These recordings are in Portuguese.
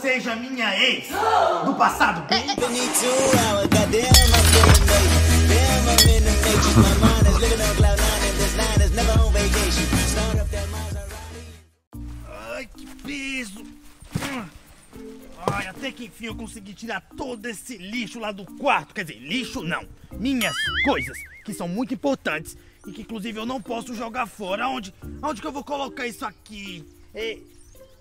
seja minha ex do passado. Ai, que peso. Ai, até que enfim eu consegui tirar todo esse lixo lá do quarto. Quer dizer, lixo não. Minhas coisas, que são muito importantes e que inclusive eu não posso jogar fora. Onde, onde que eu vou colocar isso aqui? É...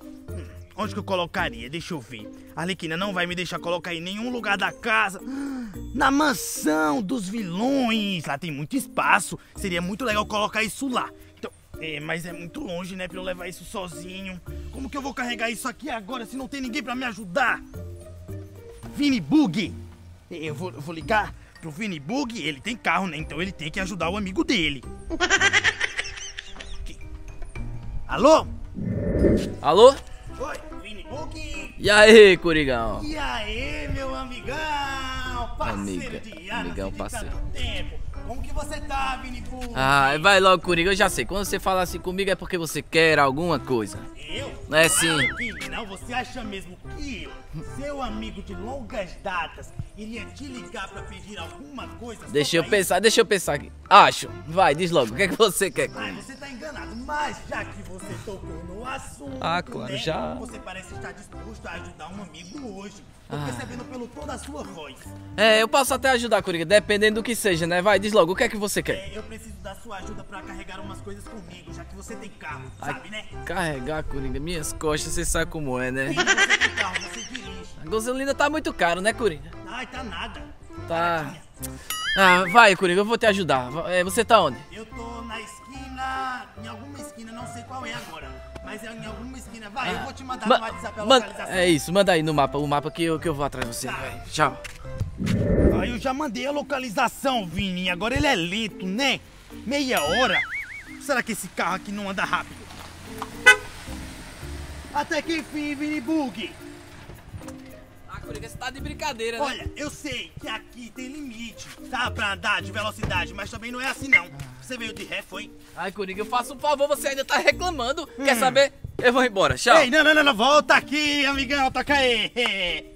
hum, Onde que eu colocaria? Deixa eu ver. A Arlequina não vai me deixar colocar em nenhum lugar da casa. Na mansão dos vilões. Lá tem muito espaço. Seria muito legal colocar isso lá. Então, é, mas é muito longe, né, pra eu levar isso sozinho. Como que eu vou carregar isso aqui agora se não tem ninguém pra me ajudar? Vini Bug! Eu vou, eu vou ligar pro Vini Bug, ele tem carro, né? Então ele tem que ajudar o amigo dele. Que- Alô? Alô? E aí, Corigão? E aí, meu amigão? Parceiro Amiga, de anos amigão, parceiro. tempo. Como que você tá, Vini Bug? Ah, vai logo, Coringa, eu já sei. Quando você fala assim comigo é porque você quer alguma coisa. Eu? Não é Claro sim. que não, você acha mesmo que eu, seu amigo de longas datas, iria te ligar pra pedir alguma coisa? Deixa eu pra isso? pensar, deixa eu pensar aqui. Acho. Vai, diz logo, o que é que você quer? Ai, você tá enganado, mas já que você tocou no assunto, Ah, claro, né, já. Você parece estar disposto a ajudar um amigo hoje. Tô Ah. percebendo pelo tom da sua voz. É, eu posso até ajudar, Coringa, dependendo do que seja, né? Vai, diz logo, o que é que você quer? É, eu preciso da sua ajuda pra carregar umas coisas comigo, já que você tem carro, Ai. sabe, né? Carregar, Coringa, minhas costas, você sabe como é, né? Sim, você tem carro, você dirige. A gasolina tá muito caro, né, Coringa? Ai, tá nada. Tá. Ah, vai, Coringa, eu vou te ajudar. É, você tá onde? Eu tô na esquina, em alguma esquina, não sei qual é agora. Mas é em alguma esquina. Vai, eu vou te mandar Ma- no WhatsApp a localização. é isso, manda aí no mapa, o mapa que eu, que eu vou atrás de você. Vai, tchau. Aí eu já mandei a localização, Vini. Agora ele é lento, né? Meia hora. Será que esse carro aqui não anda rápido? Até que enfim, Vini Bug. Ah, Coringa, você tá de brincadeira, Olha, eu sei que aqui tem limite, tá? Pra andar de velocidade, mas também não é assim não. Você veio de ré, foi? Ai, Coringa, eu faço um favor, você ainda tá reclamando. Quer saber? Eu vou embora, tchau. Hum. Ei, não, não, não, não, volta aqui, amigão, toca aí.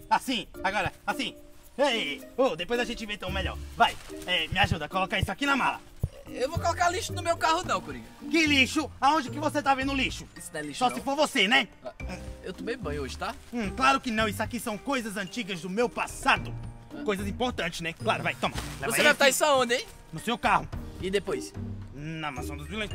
Assim, agora, assim. Ei, oh, depois a gente vê então melhor. Vai, é, me ajuda a colocar isso aqui na mala. Eu vou colocar lixo no meu carro não, Coringa. Que lixo? Aonde que você tá vendo lixo? Isso não é lixo Só não. se for você, né? Eu tomei banho hoje, tá? Hum, claro que não, isso aqui são coisas antigas do meu passado. Coisas importantes, né? Claro, vai, toma. Leva Você vai botar aqui isso aonde, hein? No seu carro. E depois? Na mansão dos vilões.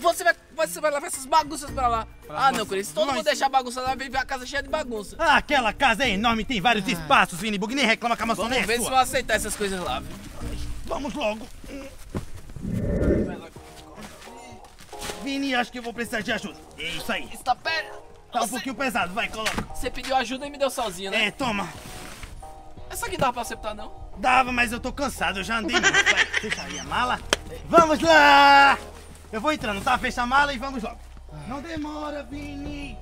Você vai, você vai levar essas bagunças pra lá. Ah, não. Se todo Mas- mundo deixar bagunça lá, vai ver a casa cheia de bagunça. Ah, aquela casa é enorme, tem vários espaços, Vini Bug, nem reclama que a mansão Vamos é ver se sua. vão aceitar essas coisas lá, viu? Vamos logo. Vini, acho que eu vou precisar de ajuda. É isso aí. Isso tá pé. Tá um Você, pouquinho pesado, vai, coloca. você pediu ajuda e me deu sozinho, né? É, toma. Essa aqui dava pra acertar, não? Dava, mas eu tô cansado, eu já andei muito. Vai, fecha aí a mala. Vamos lá! Eu vou entrando, tá? Fecha a mala e vamos logo. Não demora, Vini.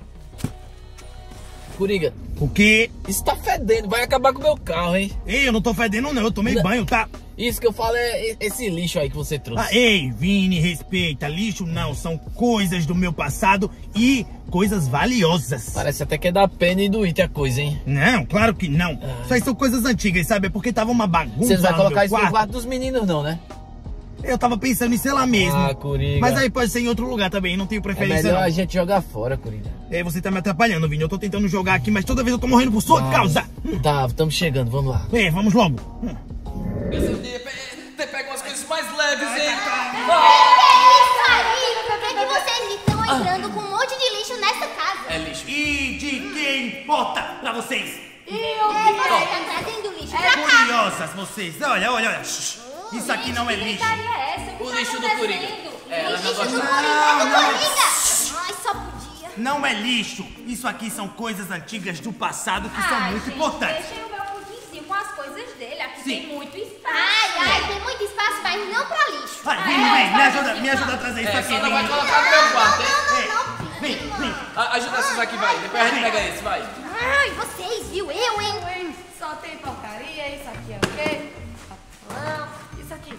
Coringa, O quê? isso tá fedendo. Vai acabar com o meu carro, hein? Ei, eu não tô fedendo não, eu tomei Não. banho, tá? Isso que eu falo é esse lixo aí que você trouxe. Ah, ei, Vini, respeita. Lixo não, são coisas do meu passado e coisas valiosas. Parece até que é da pena e do item a coisa, hein? Não, claro que não. Isso aí são coisas antigas, sabe? É porque tava uma bagunça Você não vai no colocar isso no quarto. quarto dos meninos, não, né? Eu tava pensando em ser lá mesmo. Ah, Coringa. Mas aí pode ser em outro lugar também, não tenho É preferência melhor não. a gente jogar fora, Coringa. É, você tá me atrapalhando, Vini. Eu tô tentando jogar aqui, mas toda vez eu tô morrendo por sua Vai. causa. Tá, estamos chegando, vamos lá. É, vamos logo. Você pega umas coisas mais leves, hein? Isso aí! Por que, que vocês estão entrando com um monte de lixo nessa casa? É lixo. E de quem importa pra vocês? Eu! É, você tá trazendo lixo pra cá! Curiosas vocês. Olha, olha, olha. Isso aqui não é lixo. é essa? O, que O tá lixo do? Coringa. É, ela do gosta. Não. Coringa! Ai, só podia. Não é lixo. Isso aqui são coisas antigas do passado que são Ai, muito gente, importantes. Deixem o meu pudinzinho com as coisas dele. Aqui Sim. tem muito espaço. Ai, ai, tem muito espaço, mas não pra lixo. Vai, Ah, Vini, é, vem, me ajuda, me ajuda a trazer isso É, aqui, só não vai colocar no meu quarto, hein? É, Vem, vem. A- Ajuda essas aqui, vai. Depois a gente pega esse, vai. Ai, vocês, viu? Eu, hein? Só tem porcaria. Isso aqui é o quê? Papelão. Isso aqui.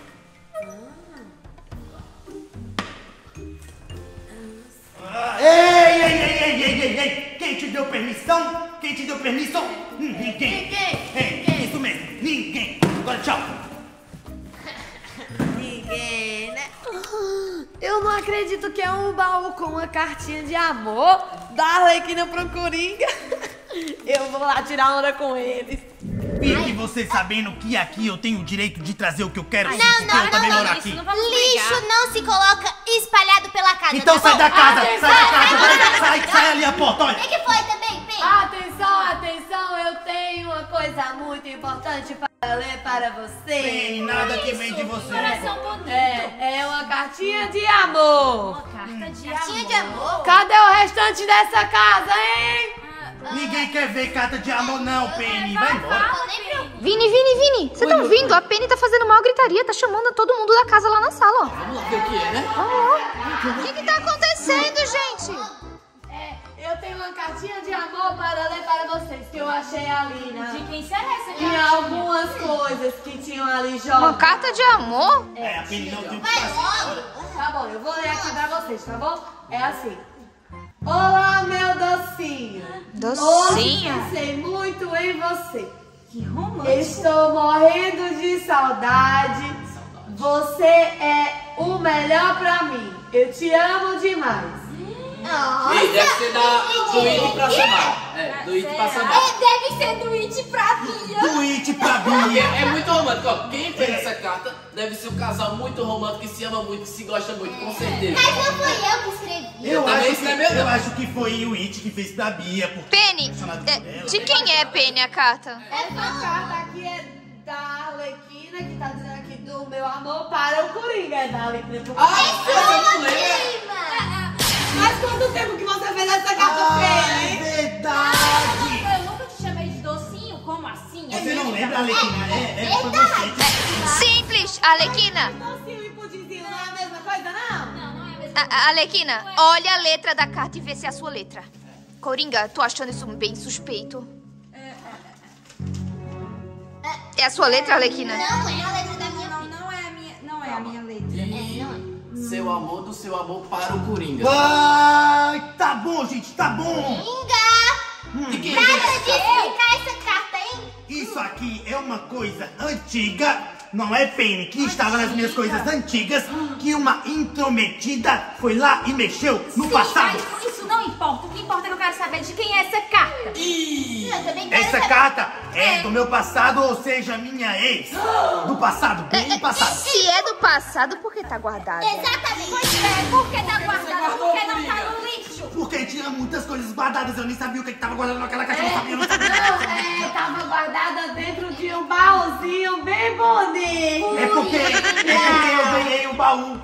Ei, ei, ei, ei, ei, ei, ei. Quem te deu permissão? Quem te deu permissão? Hum, ninguém. Ninguém. É, isso mesmo, ninguém. Agora tchau. Ninguém, né? Eu não acredito que é um baú com uma cartinha de amor da Arlequina pro Coringa. Eu vou lá tirar onda com eles. Fique você sabendo que aqui eu tenho o direito de trazer o que eu quero, sim, Não, porque não, eu também não, moro não, aqui. Lixo não se coloca espalhado pela casa. Então tá sai bom? da casa, sai da casa, sai, sai, sai, sai ali a porta, O olha. que, que foi também, Pen? Atenção, atenção, eu tenho uma coisa muito importante para ler para você. Tem nada que vem de você. É, é uma cartinha de amor. Carta de Cartinha de amor? Cadê o restante dessa casa, hein? Ninguém quer ver carta de amor não, Penny. Vai embora. Vini, Vini, Vini, você tá ouvindo? A Penny tá fazendo maior gritaria, tá chamando todo mundo da casa lá na sala, ó. Vamos lá ver o que é, né? O que que tá acontecendo, gente? É, eu tenho uma cartinha de amor para ler para vocês que eu achei ali, né? De quem será essa Tinha algumas coisas que tinham ali Uma jogadas. carta de amor? É, a Penny não tem o que Vai fazer. logo. Tá bom, eu vou ler aqui pra vocês, tá bom? É assim. Olá, meu docinho. Hoje Docinho? pensei muito em você. Que romântico. Estou morrendo de saudade. Você é o melhor pra mim. Eu te amo demais. Nossa. Ei, deve ser da, do It pra Samar. É, do It pra Samar. É, deve ser do It pra Bia. Tweet pra Porque Bia. é muito romântico, ó. Quem fez essa carta deve ser um casal muito romântico, que se ama muito, que se gosta muito, com certeza. Mas não fui eu que escrevi. Eu também acho, que, escrevi, eu não. acho que foi o It que fez pra Bia. Porque Penny, é, dela. de quem é Penny a carta? Essa carta aqui é da Arlequina, que tá dizendo aqui do meu amor para o Coringa. É da Arlequina pro Ah, você não lembra? Prima. Mas quanto tempo que você fez essa carta Ah, feia, é hein? verdade. Eu nunca te chamei de docinho, como assim? Você não lembra, Alequina? É, é, foi você. Simples, Alequina. Docinho e pudimzinho não é a mesma coisa, não? Não, não é a mesma A- a- Alequina, olha a letra da carta e vê se é a sua letra. Coringa, tô achando isso bem suspeito. É a sua letra, Alequina? Não, é a letra da minha Não, filha. não é a minha, não é a minha letra. Seu amor do seu amor para o Coringa. Ai, tá bom, gente, tá bom. Inga. De quem Nada é de explicar essa carta, hein? Isso aqui é uma coisa antiga, não é Penny, que estava nas minhas coisas antigas, que uma intrometida foi lá e mexeu no passado. Importa. O que importa é que eu quero saber de quem é essa carta. Ih, Essa saber. carta é do meu passado, ou seja, minha ex. Do passado, bem passado. Se é do passado, por que tá guardada? Exatamente. Pois é, por que tá guardado? guardou, Por que não tá no lixo? Porque tinha muitas coisas guardadas, eu nem sabia o que estava guardado naquela caixa, eu não sabia, eu não sabia. Não, é, tava guardada dentro de um baúzinho bem bonito. É porque, é porque eu ganhei o baú.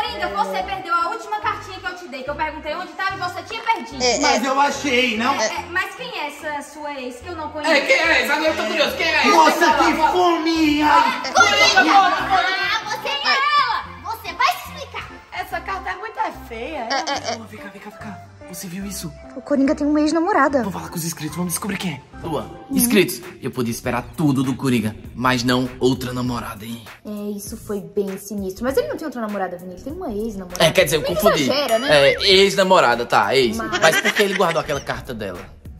Coringa, você perdeu a última cartinha que eu te dei, que eu perguntei onde tava e você tinha perdido. É, Mas eu achei, não? É, mas quem é essa sua ex que eu não conheço? é, quem é esse? Agora eu tô curioso, quem é esse? Nossa, que falar, fome! Ai, Coringa. Ah, você é ela. Você vai se explicar. Essa carta é muito é feia. É, é? é, é. Vem cá, vem cá, vem cá. Você viu isso? O Coringa tem uma ex-namorada. Vamos falar com os inscritos, vamos descobrir quem é. Lua, inscritos, eu podia esperar tudo do Coringa, mas não outra namorada, hein? É, isso foi bem sinistro. Mas ele não tem outra namorada, Vini. Ele tem uma ex-namorada. É, quer dizer, eu confundi. Exagera, né? É, ex-namorada, tá, ex. Mas- Mas por que ele guardou aquela carta dela?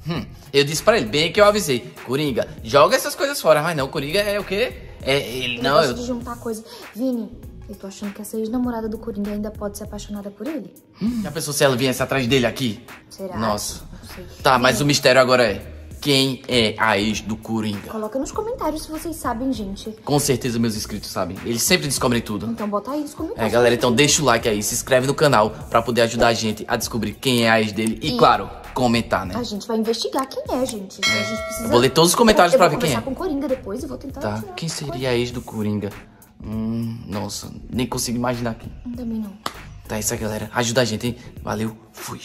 Hum, eu disse pra ele, bem que eu avisei. Coringa, joga essas coisas fora. Mas não, Coringa é o quê? É, ele, Ele não, eu... de juntar coisa. Vini, eu tô achando que essa ex-namorada do Coringa ainda pode ser apaixonada por ele. Já pensou se ela viesse atrás dele aqui? Será? Nossa. Não sei. Tá, mas o mistério agora é, quem é a ex do Coringa? Coloca nos comentários se vocês sabem, gente. Com certeza meus inscritos sabem. Eles sempre descobrem tudo. Então bota aí nos É, comentários. galera, então deixa o like aí, se inscreve no canal pra poder ajudar a gente a descobrir quem é a ex dele e, E- claro, comentar, né? A gente vai investigar quem é, gente. A gente precisa... Vou ler todos os comentários eu pra vou ver quem conversar é. com o Coringa depois e vou tentar Tá, quem seria a ex do Coringa? Hum, nossa, nem consigo imaginar coisa. Também não. Tá, isso aí, galera. Ajuda a gente, hein? Valeu, fui.